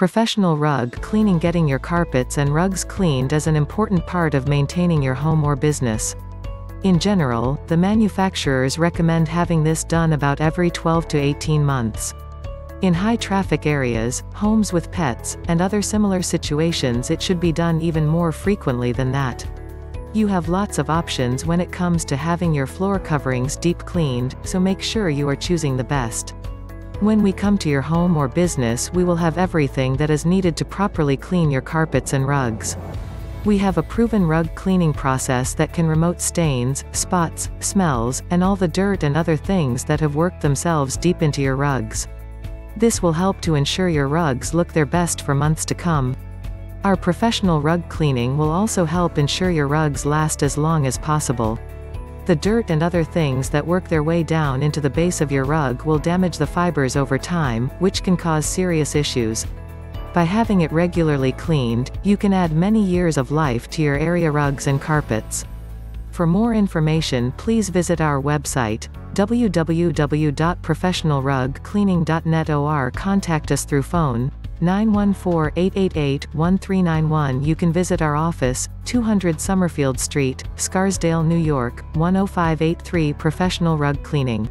Professional rug cleaning Getting your carpets and rugs cleaned is an important part of maintaining your home or business. In general, the manufacturers recommend having this done about every 12 to 18 months. In high-traffic areas, homes with pets, and other similar situations it should be done even more frequently than that. You have lots of options when it comes to having your floor coverings deep cleaned, so make sure you are choosing the best. When we come to your home or business we will have everything that is needed to properly clean your carpets and rugs. We have a proven rug cleaning process that can remote stains, spots, smells, and all the dirt and other things that have worked themselves deep into your rugs. This will help to ensure your rugs look their best for months to come. Our professional rug cleaning will also help ensure your rugs last as long as possible. The dirt and other things that work their way down into the base of your rug will damage the fibers over time, which can cause serious issues. By having it regularly cleaned, you can add many years of life to your area rugs and carpets. For more information please visit our website, www.professionalrugcleaning.net or contact us through phone, 914-888-1391 You can visit our office, 200 Summerfield Street, Scarsdale, New York, 10583 Professional Rug Cleaning.